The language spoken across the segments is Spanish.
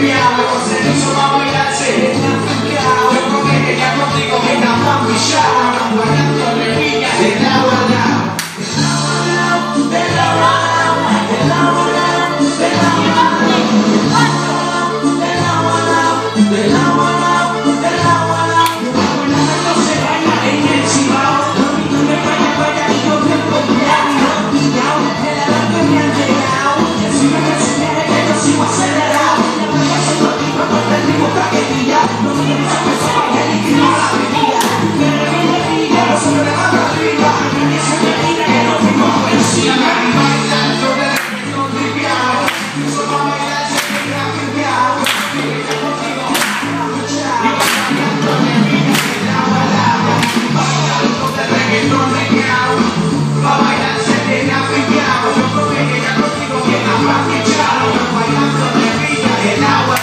cambiamo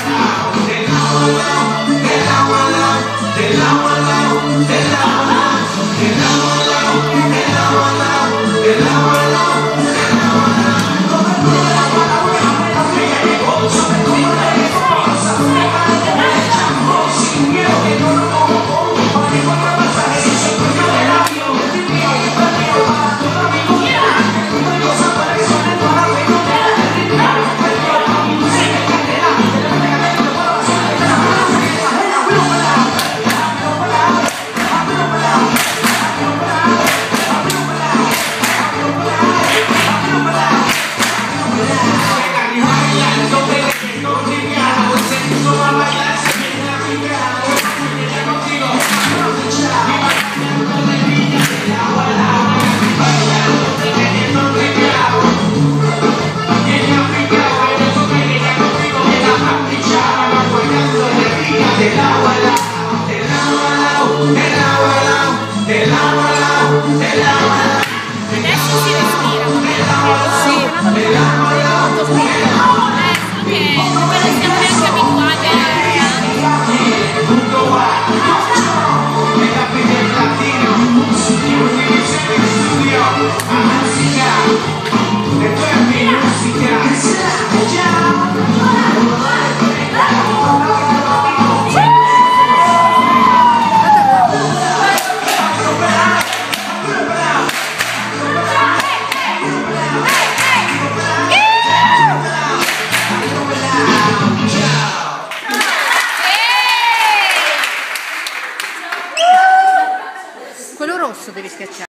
Yeah. Adesso si respira Sì. Devi schiacciare.